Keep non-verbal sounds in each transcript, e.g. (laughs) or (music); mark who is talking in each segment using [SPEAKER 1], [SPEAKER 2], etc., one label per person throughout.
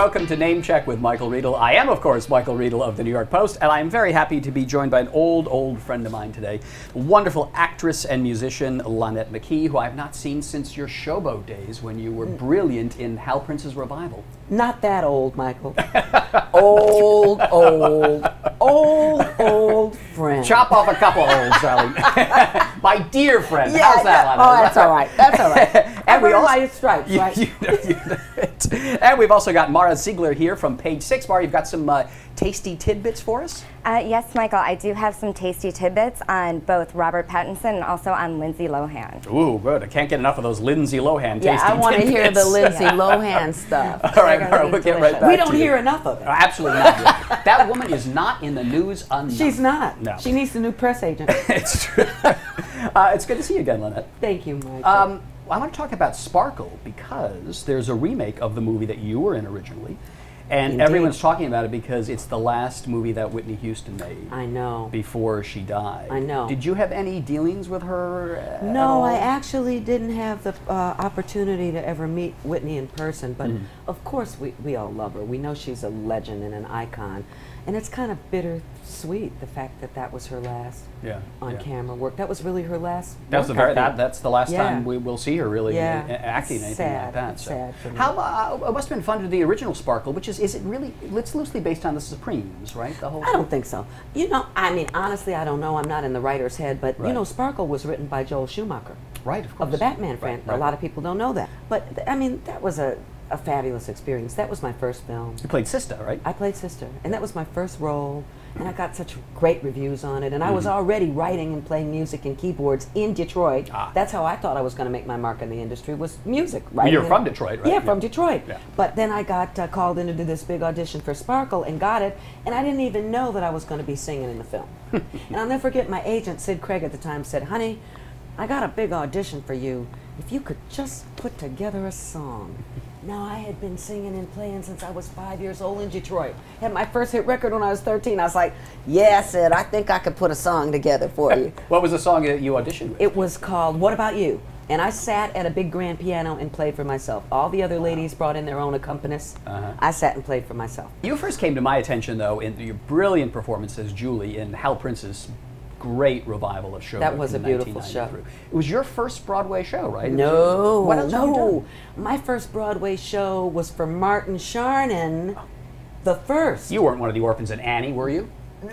[SPEAKER 1] welcome to Name Check with Michael Riedel. I am, of course, Michael Riedel of the New York Post, and I am very happy to be joined by an old, old friend of mine today, wonderful actress and musician Lonette McKee, who I have not seen since your showboat days when you were brilliant in Hal Prince's revival.
[SPEAKER 2] Not that old, Michael. old, old, old, old friend.
[SPEAKER 1] Chop off a couple holes, Sally. (laughs) (laughs) my dear friend.
[SPEAKER 2] Yeah,
[SPEAKER 1] How's that,
[SPEAKER 2] yeah.
[SPEAKER 1] Lonette?
[SPEAKER 2] Oh, that's all right. That's all right. (laughs)
[SPEAKER 1] and
[SPEAKER 2] And
[SPEAKER 1] we
[SPEAKER 2] we
[SPEAKER 1] also,
[SPEAKER 2] my stripes, (laughs) right?
[SPEAKER 1] You know, you know it. And we've also got Mara Siegler here from Page Six. Mara, you've got some uh, tasty tidbits for us.
[SPEAKER 3] Uh, yes, Michael, I do have some tasty tidbits on both Robert Pattinson and also on Lindsay Lohan.
[SPEAKER 1] Ooh, good. I can't get enough of those Lindsay Lohan
[SPEAKER 2] yeah,
[SPEAKER 1] tasty
[SPEAKER 2] I want to hear the
[SPEAKER 1] tidbits.
[SPEAKER 2] Lindsay (laughs) Lohan stuff.
[SPEAKER 1] All right, Mara, we'll get right back
[SPEAKER 2] We don't
[SPEAKER 1] you.
[SPEAKER 2] hear enough of it.
[SPEAKER 1] Absolutely not. (laughs) that woman is not in the news enough.
[SPEAKER 2] She's not.
[SPEAKER 1] No.
[SPEAKER 2] She needs a new press agent.
[SPEAKER 1] it's true. uh, it's good to see you again, Lonette.
[SPEAKER 2] Thank you, Michael.
[SPEAKER 1] Um, I want to talk about Sparkle because there's a remake of the movie that you were in originally, and
[SPEAKER 2] Indeed.
[SPEAKER 1] everyone's talking about it because it's the last movie that Whitney Houston made
[SPEAKER 2] I know.
[SPEAKER 1] before she died.
[SPEAKER 2] I know.
[SPEAKER 1] Did you have any dealings with her?
[SPEAKER 2] No? I actually didn't have the uh, opportunity to ever meet Whitney in person, but
[SPEAKER 1] Mm-hmm.
[SPEAKER 2] of course we, we all love her. We know she's a legend and an icon. And it's kind of bittersweet, the fact that that was her last
[SPEAKER 1] Yeah,
[SPEAKER 2] on
[SPEAKER 1] yeah.
[SPEAKER 2] camera work. That was really her last
[SPEAKER 1] That was the very, that, that's the last
[SPEAKER 2] Yeah.
[SPEAKER 1] time we will see her really
[SPEAKER 2] Yeah.
[SPEAKER 1] uh, acting
[SPEAKER 2] It's
[SPEAKER 1] anything like that.
[SPEAKER 2] It's
[SPEAKER 1] so.
[SPEAKER 2] sad for me.
[SPEAKER 1] How uh, it must have been fun to the original Sparkle, which is is it really? It's loosely based on the Supremes, right? The whole.
[SPEAKER 2] I don't think so. You know, I mean, honestly, I don't know. I'm not in the writer's head, but
[SPEAKER 1] Right.
[SPEAKER 2] you know, Sparkle was written by Joel Schumacher
[SPEAKER 1] Right, of course.
[SPEAKER 2] of the Batman
[SPEAKER 1] Right,
[SPEAKER 2] franchise.
[SPEAKER 1] right.
[SPEAKER 2] A lot of people don't know that, but th- I mean, that was a, a fabulous experience. That was my first film.
[SPEAKER 1] You played Sister, right?
[SPEAKER 2] I played Sister, and that was my first role, and I got such great reviews on it. And I was
[SPEAKER 1] Mm-hmm.
[SPEAKER 2] already writing and playing music and keyboards in Detroit.
[SPEAKER 1] Ah.
[SPEAKER 2] That's how I thought I was going to make my mark in the industry was music. right?
[SPEAKER 1] You're from Detroit, right?
[SPEAKER 2] Yeah, from
[SPEAKER 1] Yeah.
[SPEAKER 2] Detroit.
[SPEAKER 1] Yeah.
[SPEAKER 2] But then I got uh, called in to do this big audition for Sparkle and got it, and I didn't even know that I was going to be singing in the film. (laughs) and I'll never forget my agent Sid Craig at the time said, "Honey, I got a big audition for you. If you could just put together a song." Now I had been singing and playing since I was five years old in Detroit. Had my first hit record when I was 13. I was like, "Yeah, Sid, I think I could put a song together for you."
[SPEAKER 1] What was the song that you auditioned with?
[SPEAKER 2] It was called What About You? And I sat at a big grand piano and played for myself. All the other ladies brought in their own accompanists.
[SPEAKER 1] Uh-huh.
[SPEAKER 2] I sat and played for myself.
[SPEAKER 1] You first came to my attention, though, in your brilliant performance as Julie in Hal Prince's great revival of Showboat.
[SPEAKER 2] That was a beautiful
[SPEAKER 1] show. It was your first Broadway show, right?
[SPEAKER 2] No,
[SPEAKER 1] your- what else have you
[SPEAKER 2] no. My first Broadway show was for Martin Charnin, the first.
[SPEAKER 1] You weren't one of the orphans in Annie, were you? (laughs)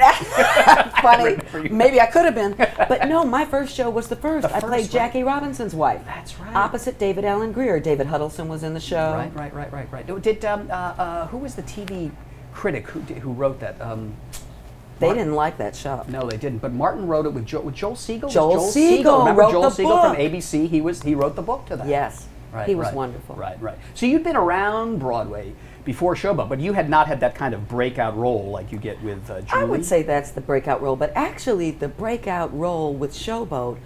[SPEAKER 2] Funny. (laughs)
[SPEAKER 1] you.
[SPEAKER 2] Maybe I could have been. But no, my first show was the first.
[SPEAKER 1] The
[SPEAKER 2] I
[SPEAKER 1] first,
[SPEAKER 2] played
[SPEAKER 1] right.
[SPEAKER 2] Jackie Robinson's wife.
[SPEAKER 1] That's right.
[SPEAKER 2] Opposite David Alan Grier. David Huddleston was in the show.
[SPEAKER 1] Right, right, right, right, right. Did um, uh, uh, who was the TV critic who who wrote that? Um,
[SPEAKER 2] They
[SPEAKER 1] Martin-
[SPEAKER 2] didn't like that show.
[SPEAKER 1] No, they didn't. But Martin wrote it with, jo- with Joel Siegel.
[SPEAKER 2] Joel
[SPEAKER 1] Joel
[SPEAKER 2] Siegel
[SPEAKER 1] Remember
[SPEAKER 2] wrote
[SPEAKER 1] Joel Siegel from. ABC? He was he wrote the book to that.
[SPEAKER 2] Yes.
[SPEAKER 1] Right,
[SPEAKER 2] he was
[SPEAKER 1] right,
[SPEAKER 2] wonderful.
[SPEAKER 1] Right, right. So you'd been around Broadway before Showboat, but you had not had that kind of breakout role like you get with uh, Julie.
[SPEAKER 2] I would say that's the breakout role, but actually, the breakout role with Showboat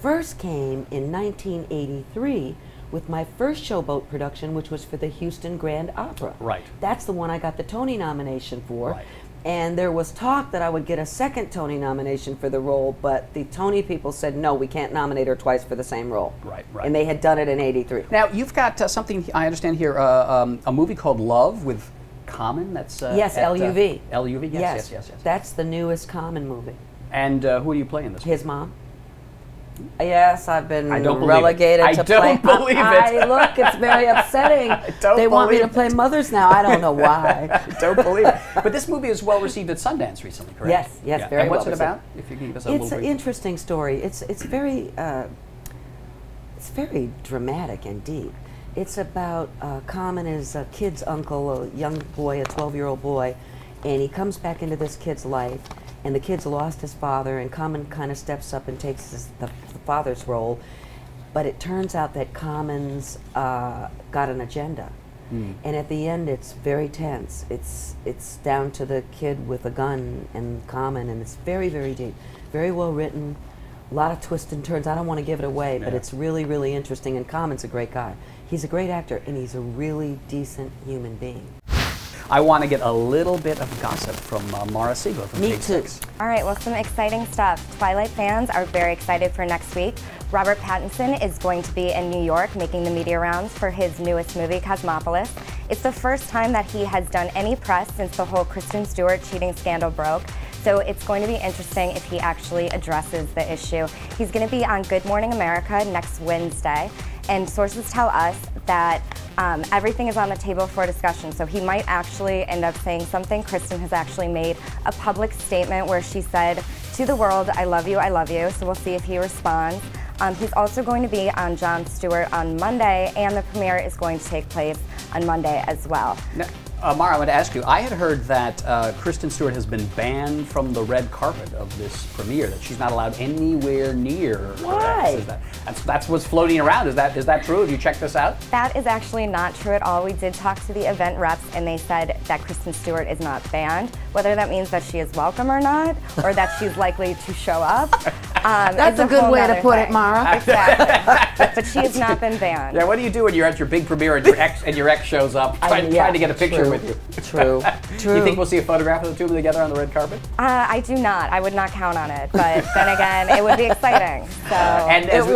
[SPEAKER 2] first came in 1983 with my first Showboat production, which was for the Houston Grand Opera.
[SPEAKER 1] Right.
[SPEAKER 2] That's the one I got the Tony nomination for.
[SPEAKER 1] Right.
[SPEAKER 2] And there was talk that I would get a second Tony nomination for the role, but the Tony people said, no, we can't nominate her twice for the same role.
[SPEAKER 1] Right, right.
[SPEAKER 2] And they had done it in 83.
[SPEAKER 1] Now you've got uh, something I understand here, uh, um, a movie called Love with Common. That's uh,
[SPEAKER 2] yes,
[SPEAKER 1] at, uh,
[SPEAKER 2] LUV.
[SPEAKER 1] LUV. Yes, yes, yes, yes.
[SPEAKER 2] That's the newest Common movie.
[SPEAKER 1] and uh, who do you play in this?
[SPEAKER 2] His mom. Yes, I've been
[SPEAKER 1] I don't believe it.
[SPEAKER 2] relegated
[SPEAKER 1] I
[SPEAKER 2] to
[SPEAKER 1] don't
[SPEAKER 2] play.
[SPEAKER 1] believe
[SPEAKER 2] I,
[SPEAKER 1] it.
[SPEAKER 2] look, it's very (laughs) upsetting.
[SPEAKER 1] don't
[SPEAKER 2] they want me to play mothers now. I don't know (laughs) why.
[SPEAKER 1] I don't believe it. But this movie was well received at Sundance recently, correct?
[SPEAKER 2] Yes, yes,
[SPEAKER 1] Yeah.
[SPEAKER 2] very
[SPEAKER 1] And what's
[SPEAKER 2] well
[SPEAKER 1] it about? If you can give us a
[SPEAKER 2] it's
[SPEAKER 1] little
[SPEAKER 2] an interesting story. It's it's very uh, it's very dramatic and deep. It's about uh, Common is a kid's uncle, a young boy, a 12-year-old boy, and he comes back into this kid's life, and the kid's lost his father, and Common kind of steps up and takes his, the, the father's role, but it turns out that Common's uh, got an agenda. And at the end, it's very tense. It's it's down to the kid with a gun and Common, and it's very very deep, very well written, a lot of twists and turns. I don't want to give it away, but it's really really interesting. And Common's a great guy. He's a great actor, and he's a really decent human being.
[SPEAKER 1] I want to get a little bit of gossip from uh, Mara Siegler from
[SPEAKER 2] Me
[SPEAKER 1] Page
[SPEAKER 2] too.
[SPEAKER 1] Six.
[SPEAKER 3] All right, well, some exciting stuff. Twilight fans are very excited for next week. Robert Pattinson is going to be in New York making the media rounds for his newest movie, Cosmopolis. It's the first time that he has done any press since the whole Kristen Stewart cheating scandal broke. So it's going to be interesting if he actually addresses the issue. He's going to be on Good Morning America next Wednesday, and sources tell us that um, everything is on the table for discussion. So he might actually end up saying something. Kristen has actually made a public statement where she said, To the world, I love you, I love you. So we'll see if he responds. Um, he's also going to be on Jon Stewart on Monday, and the premiere is going to take place on Monday as well.
[SPEAKER 1] Now, uh, Mara, I want to ask you. I had heard that uh, Kristen Stewart has been banned from the red carpet of this premiere. That she's not allowed anywhere near.
[SPEAKER 2] Why?
[SPEAKER 1] that, that's that's what's floating around. Is that is that true? Have you checked this out?
[SPEAKER 3] That is actually not true at all. We did talk to the event reps, and they said that Kristen Stewart is not banned. Whether that means that she is welcome or not, or that she's likely to show up. (laughs) Um,
[SPEAKER 2] That's
[SPEAKER 3] is
[SPEAKER 2] a good way to
[SPEAKER 3] nother
[SPEAKER 2] put it. Mara.
[SPEAKER 3] Exactly. but she has not (laughs) been banned.
[SPEAKER 1] Yeah. What do you do when you're at your big premiere and your ex and your ex shows up
[SPEAKER 2] I-
[SPEAKER 1] trying,
[SPEAKER 2] yeah,
[SPEAKER 1] trying to get a picture
[SPEAKER 2] true,
[SPEAKER 1] with you?
[SPEAKER 2] True. (laughs) True.
[SPEAKER 1] You think we'll see a photograph of the two of them together on the red carpet?
[SPEAKER 3] Uh, I do not. I would not count on it. But then again, it would be exciting. (laughs) So.
[SPEAKER 1] And
[SPEAKER 2] It
[SPEAKER 1] as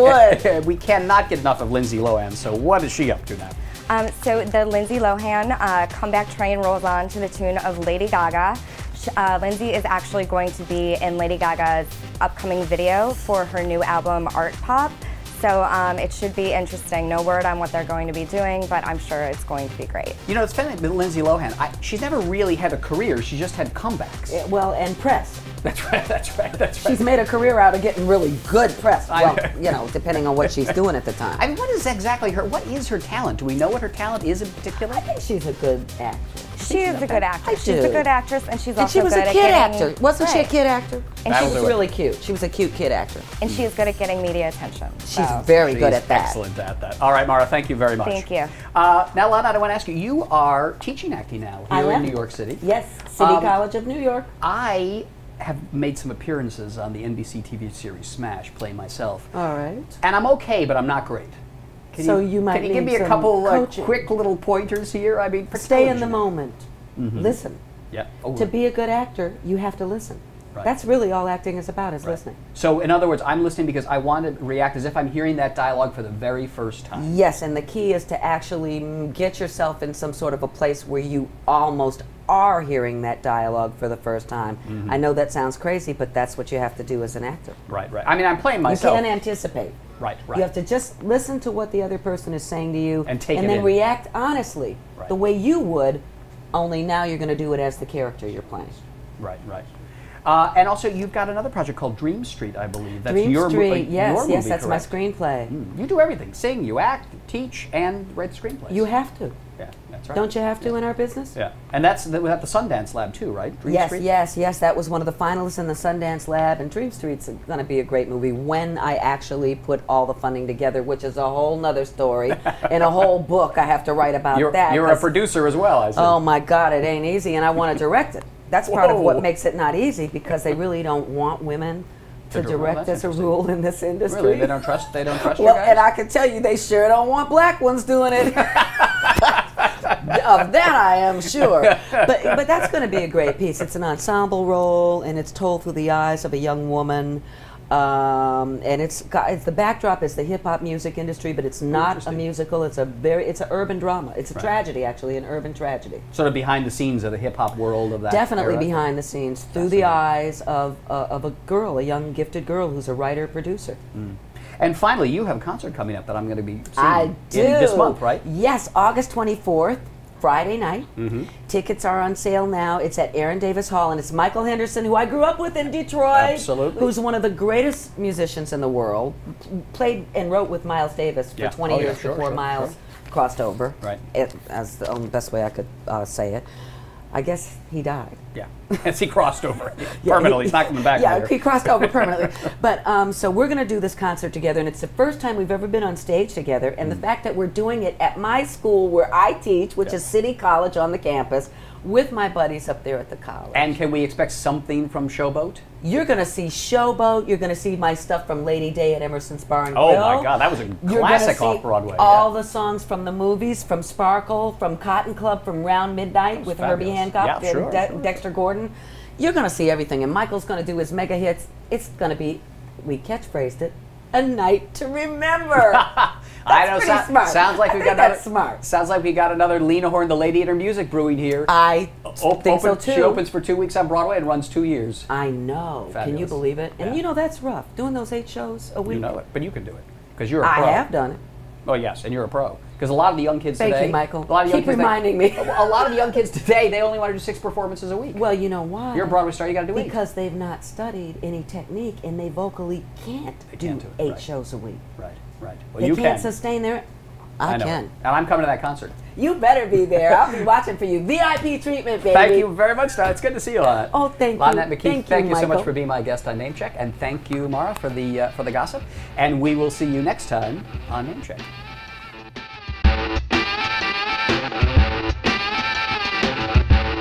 [SPEAKER 2] would.
[SPEAKER 1] we cannot get enough of Lindsay Lohan. So what is she up to now?
[SPEAKER 3] Um, so the Lindsay Lohan uh, comeback train rolls on to the tune of Lady Gaga. Sh- Uh, Lindsay is actually going to be in Lady Gaga's upcoming video for her new album Art Pop. So um, it should be interesting. No word on what they're going to be doing, but I'm sure it's going to be great.
[SPEAKER 1] You know, it's funny with Lindsay Lohan. I, she's never really had a career. She's just had comebacks.
[SPEAKER 2] Well, and press.
[SPEAKER 1] That's right. That's right. That's right.
[SPEAKER 2] She's made a career out of getting really good press. Well,
[SPEAKER 1] know.
[SPEAKER 2] you know, depending on what she's (laughs) doing at the time.
[SPEAKER 1] I mean, what is exactly her? What is her talent? Do we know what her talent is in particular?
[SPEAKER 2] I think she's a good actress.
[SPEAKER 3] She is a good actress. She's
[SPEAKER 2] do.
[SPEAKER 3] a good actress, and she's
[SPEAKER 2] And
[SPEAKER 3] also
[SPEAKER 2] she was
[SPEAKER 3] good
[SPEAKER 2] a
[SPEAKER 3] at
[SPEAKER 2] kid
[SPEAKER 3] getting,
[SPEAKER 2] actor. Wasn't she a kid actor?
[SPEAKER 3] And
[SPEAKER 1] That'll
[SPEAKER 3] she's,
[SPEAKER 1] do
[SPEAKER 2] really cute. She was a cute kid actor.
[SPEAKER 3] and she is good at getting media attention.
[SPEAKER 2] She's
[SPEAKER 3] so.
[SPEAKER 2] very good at that.
[SPEAKER 1] Excellent at that. All right, Mara, thank you very much.
[SPEAKER 3] Thank you.
[SPEAKER 1] Uh, now, Lana, I want to ask you, you are teaching acting now
[SPEAKER 2] I
[SPEAKER 1] here in. New York City.
[SPEAKER 2] Yes, City
[SPEAKER 1] Um,
[SPEAKER 2] College of New York.
[SPEAKER 1] I have made some appearances on the NBC TV series Smash, playing myself.
[SPEAKER 2] All right.
[SPEAKER 1] And I'm okay, but I'm not great. Can
[SPEAKER 2] So you might
[SPEAKER 1] Can you give me a couple uh, quick little pointers here? I mean, for
[SPEAKER 2] Stay in the
[SPEAKER 1] television.
[SPEAKER 2] moment. Listen.
[SPEAKER 1] Yeah. Oh,
[SPEAKER 2] To be a good actor, you have to listen.
[SPEAKER 1] Right.
[SPEAKER 2] That's really all acting is about, is
[SPEAKER 1] right.
[SPEAKER 2] listening.
[SPEAKER 1] So, in other words, I'm listening because I want to react as if I'm hearing that dialogue for the very first time.
[SPEAKER 2] Yes, and the key is to actually mm, get yourself in some sort of a place where you almost are hearing that dialogue for the first time.
[SPEAKER 1] Mm-hmm.
[SPEAKER 2] I know that sounds crazy, but that's what you have to do as an actor.
[SPEAKER 1] Right, right. I mean, I'm playing myself.
[SPEAKER 2] You can't anticipate.
[SPEAKER 1] Right, right.
[SPEAKER 2] You have to just listen to what the other person is saying to you
[SPEAKER 1] And take it
[SPEAKER 2] then
[SPEAKER 1] in.
[SPEAKER 2] react honestly,
[SPEAKER 1] Right.
[SPEAKER 2] the way you would, only now you're going to do it as the character you're playing.
[SPEAKER 1] Right, right. Uh, and also, you've got another project called Dream Street, I believe. That's
[SPEAKER 2] Dream
[SPEAKER 1] your
[SPEAKER 2] Street,
[SPEAKER 1] uh,
[SPEAKER 2] yes,
[SPEAKER 1] your
[SPEAKER 2] yes, that's
[SPEAKER 1] correct?
[SPEAKER 2] my screenplay.
[SPEAKER 1] Mm, You do everything: sing, you act, teach, and write the screenplays.
[SPEAKER 2] You have to.
[SPEAKER 1] Yeah, that's right.
[SPEAKER 2] Don't you have to in our business?
[SPEAKER 1] Yeah, and that's the, at the Sundance Lab too, right? Dream
[SPEAKER 2] Yes,
[SPEAKER 1] Street?
[SPEAKER 2] yes, yes. That was one of the finalists in the Sundance Lab, and Dream Street's going to be a great movie when I actually put all the funding together, which is a whole nother story (laughs) and a whole book I have to write about
[SPEAKER 1] You're,
[SPEAKER 2] that.
[SPEAKER 1] you're a producer as well, I see.
[SPEAKER 2] Oh my God, it ain't easy, and I want to direct it. That's part of what makes it not easy because they really don't want women to
[SPEAKER 1] direct. Well,
[SPEAKER 2] direct
[SPEAKER 1] that's
[SPEAKER 2] as a rule in this industry.
[SPEAKER 1] really? They don't trust. They don't trust
[SPEAKER 2] Well,
[SPEAKER 1] you guys.
[SPEAKER 2] and I can tell you, they sure don't want black ones doing it. (laughs) of that, I am sure. But but that's going to be a great piece. It's an ensemble role, and it's told through the eyes of a young woman. Um, and it's got it's, the backdrop is the hip hop music industry, but it's not a musical. It's a very it's an urban drama. It's a
[SPEAKER 1] Right.
[SPEAKER 2] tragedy, actually, an urban tragedy.
[SPEAKER 1] sort of behind the scenes of the hip hop world of that.
[SPEAKER 2] Definitely
[SPEAKER 1] era.
[SPEAKER 2] behind the scenes, through the eyes of uh, of a girl, a young gifted girl who's a writer producer.
[SPEAKER 1] And finally, you have a concert coming up that I'm going to be seeing
[SPEAKER 2] I do.
[SPEAKER 1] in this month, right?
[SPEAKER 2] Yes, August 24th, Friday night.
[SPEAKER 1] Mm-hmm.
[SPEAKER 2] Tickets are on sale now. It's at Aaron Davis Hall, and it's Michael Henderson, who I grew up with in Detroit.
[SPEAKER 1] Absolutely.
[SPEAKER 2] Who's one of the greatest musicians in the world. Played and wrote with Miles Davis for
[SPEAKER 1] Yeah.
[SPEAKER 2] 20
[SPEAKER 1] Oh, yeah,
[SPEAKER 2] years
[SPEAKER 1] sure,
[SPEAKER 2] before
[SPEAKER 1] sure,
[SPEAKER 2] Miles
[SPEAKER 1] sure.
[SPEAKER 2] crossed over.
[SPEAKER 1] Right.
[SPEAKER 2] It, as the only best way I could uh, say it. I guess he died.
[SPEAKER 1] Yeah. As he crossed over (laughs)
[SPEAKER 2] Yeah,
[SPEAKER 1] permanently,
[SPEAKER 2] he-
[SPEAKER 1] he's not coming back.
[SPEAKER 2] Yeah,
[SPEAKER 1] later.
[SPEAKER 2] he crossed over (laughs) permanently. But um, so we're going to do this concert together, and it's the first time we've ever been on stage together. And the fact that we're doing it at my school where I teach, which
[SPEAKER 1] Mm. Yeah.
[SPEAKER 2] is City College on the campus, with my buddies up there at the college.
[SPEAKER 1] And can we expect something from Showboat?
[SPEAKER 2] You're going to see Showboat. You're going to see my stuff from Lady Day at Emerson's Bar and Grill.
[SPEAKER 1] Oh my God, that was a classic off-Broadway,
[SPEAKER 2] All
[SPEAKER 1] yeah.
[SPEAKER 2] the songs from the movies, from Sparkle, from Cotton Club, from Round Midnight with Herbie. Hancock
[SPEAKER 1] Yeah,
[SPEAKER 2] and
[SPEAKER 1] sure,
[SPEAKER 2] De-
[SPEAKER 1] sure.
[SPEAKER 2] Dexter Gordon. You're going to see everything. And Michael's going to do his mega hits. It's going to be, we catchphrased it, a night to remember. (laughs)
[SPEAKER 1] I know. so-
[SPEAKER 2] smart.
[SPEAKER 1] Sounds like we got another.
[SPEAKER 2] smart.
[SPEAKER 1] Sounds like we got another Lena Horne, the Lady and Her Music brewing here.
[SPEAKER 2] I
[SPEAKER 1] O-
[SPEAKER 2] think so
[SPEAKER 1] open-
[SPEAKER 2] too.
[SPEAKER 1] She opens for two weeks on Broadway and runs two years.
[SPEAKER 2] I know. Can you believe it? And
[SPEAKER 1] Yeah.
[SPEAKER 2] you know that's rough. Doing those eight shows a week.
[SPEAKER 1] You know it, but you can do it because you're a
[SPEAKER 2] I
[SPEAKER 1] pro.
[SPEAKER 2] I have done it.
[SPEAKER 1] Oh yes, and you're a pro. Because a lot of the young kids
[SPEAKER 2] Thank you, Michael.
[SPEAKER 1] A lot of young
[SPEAKER 2] Keep
[SPEAKER 1] kids
[SPEAKER 2] reminding me. (laughs)
[SPEAKER 1] A lot of the young kids today, they only want to do six performances a week.
[SPEAKER 2] Well, you know why?
[SPEAKER 1] You're a Broadway star. You got to do eight.
[SPEAKER 2] because they've not studied any technique and they vocally can't
[SPEAKER 1] They
[SPEAKER 2] do
[SPEAKER 1] can't do it,
[SPEAKER 2] eight
[SPEAKER 1] right.
[SPEAKER 2] shows a week.
[SPEAKER 1] Right, right. Well,
[SPEAKER 2] they
[SPEAKER 1] you
[SPEAKER 2] can't
[SPEAKER 1] can.
[SPEAKER 2] sustain their. I,
[SPEAKER 1] I
[SPEAKER 2] can.
[SPEAKER 1] And I'm coming to that concert.
[SPEAKER 2] You better be there. I'll be watching for you. VIP treatment, baby.
[SPEAKER 1] Thank you very much. It's good to see you, Lonette.
[SPEAKER 2] Oh, thank you.
[SPEAKER 1] Lonette McKee,
[SPEAKER 2] Thank you,
[SPEAKER 1] so much for being my guest on Name Check, and thank you, Mara, for the uh, for the gossip. And we will see you next time on Name Check.